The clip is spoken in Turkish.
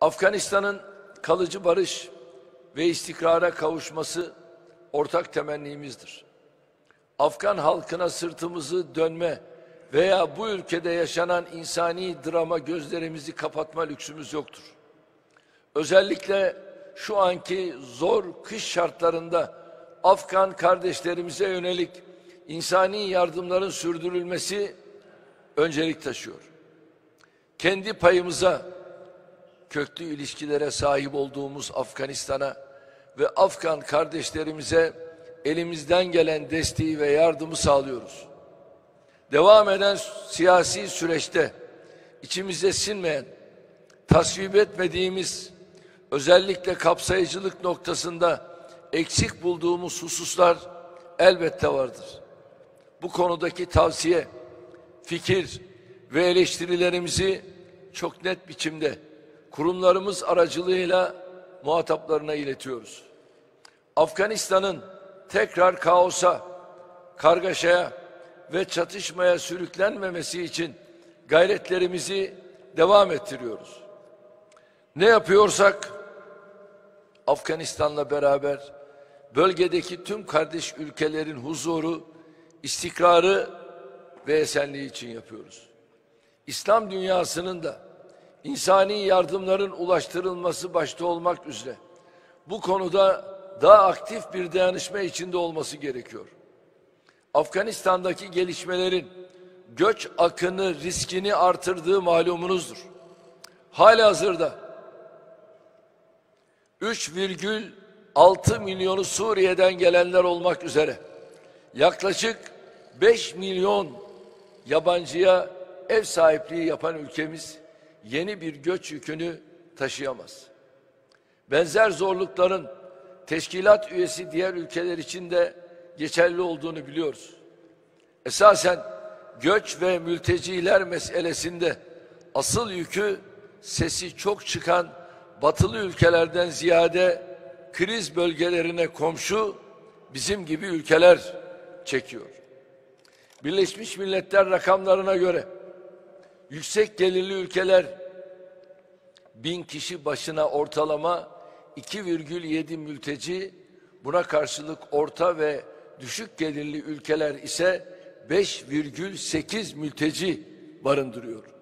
Afganistan'ın kalıcı barış ve istikrara kavuşması ortak temennimizdir. Afgan halkına sırtımızı dönme veya bu ülkede yaşanan insani drama gözlerimizi kapatma lüksümüz yoktur. Özellikle şu anki zor kış şartlarında Afgan kardeşlerimize yönelik insani yardımların sürdürülmesi öncelik taşıyor. Kendi payımıza köklü ilişkilere sahip olduğumuz Afganistan'a ve Afgan kardeşlerimize elimizden gelen desteği ve yardımı sağlıyoruz. Devam eden siyasi süreçte içimize sinmeyen, tasvip etmediğimiz, özellikle kapsayıcılık noktasında eksik bulduğumuz hususlar elbette vardır. Bu konudaki tavsiye, fikir ve eleştirilerimizi çok net biçimde kurumlarımız aracılığıyla muhataplarına iletiyoruz. Afganistan'ın tekrar kaosa, kargaşaya ve çatışmaya sürüklenmemesi için gayretlerimizi devam ettiriyoruz. Ne yapıyorsak Afganistan'la beraber bölgedeki tüm kardeş ülkelerin huzuru, istikrarı ve esenliği için yapıyoruz. İslam dünyasının da insani yardımların ulaştırılması başta olmak üzere bu konuda daha aktif bir dayanışma içinde olması gerekiyor. Afganistan'daki gelişmelerin göç akını riskini artırdığı malumunuzdur. Hali hazırda 3,6 milyonu Suriye'den gelenler olmak üzere yaklaşık 5 milyon yabancıya ev sahipliği yapan ülkemiz yeni bir göç yükünü taşıyamaz. Benzer zorlukların teşkilat üyesi diğer ülkeler için de geçerli olduğunu biliyoruz. Esasen göç ve mülteciler meselesinde asıl yükü sesi çok çıkan batılı ülkelerden ziyade kriz bölgelerine komşu bizim gibi ülkeler çekiyor. Birleşmiş Milletler rakamlarına göre yüksek gelirli ülkeler bin kişi başına ortalama 2,7 mülteci buna karşılık orta ve düşük gelirli ülkeler ise 5,8 mülteci barındırıyor.